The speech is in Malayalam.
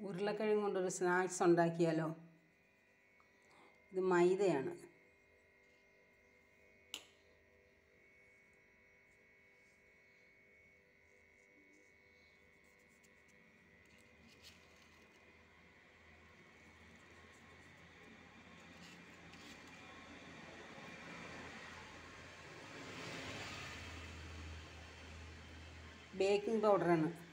ഉരുളക്കിഴങ്ങ് കൊണ്ടൊരു സ്നാക്സ് ഉണ്ടാക്കിയാലോ? ഇത് മൈദയാണ്. ബേക്കിംഗ് പൗഡറാണ്.